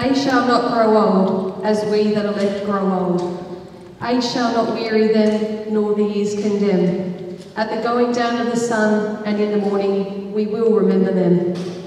They shall not grow old, as we that are left grow old. Age shall not weary them, nor the years condemn. At the going down of the sun and in the morning, we will remember them.